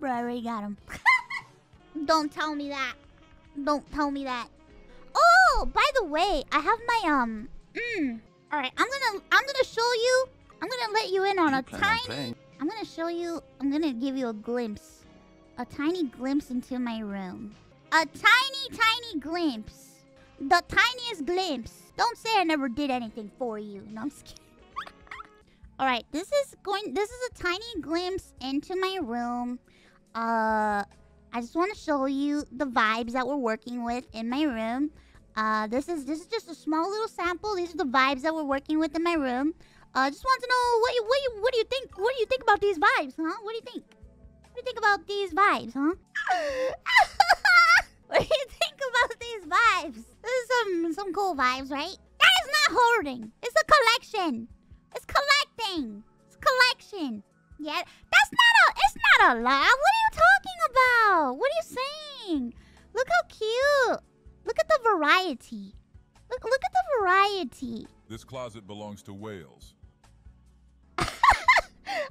Bro, I already got him. Don't tell me that. Don't tell me that. Oh, by the way, I have my um. Mm. All right, I'm gonna I'm gonna show you. I'm gonna let you in on a tiny. I'm gonna show you. I'm gonna give you a glimpse, a tiny glimpse into my room. A tiny, tiny glimpse. The tiniest glimpse. Don't say I never did anything for you. No, I'm just kidding. All right, this is going. This is a tiny glimpse into my room. Uh, I just want to show you the vibes that we're working with in my room. Uh, this is this is just a small little sample. These are the vibes that we're working with in my room. I uh, just want to know what you what you what do you think what do you think about these vibes, huh? What do you think? What do you think about these vibes, huh? what do you think about these vibes? This is some some cool vibes, right? That is not hoarding. It's a collection. It's collecting. It's collection. Yeah, that's not a. Not a. What are you talking about? What are you saying? Look how cute. Look at the variety. Look, look at the variety. This closet belongs to Wales.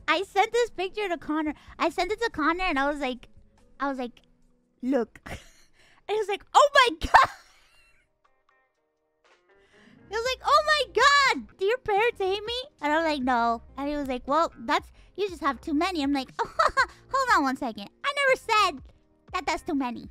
I sent this picture to Connor. I sent it to Connor, and I was like, I was like, look. and he was like, oh my god. Your parents hate me? And I'm like, no. And he was like, well, that's, you just have too many. I'm like, oh, hold on one second. I never said that that's too many.